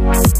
We'll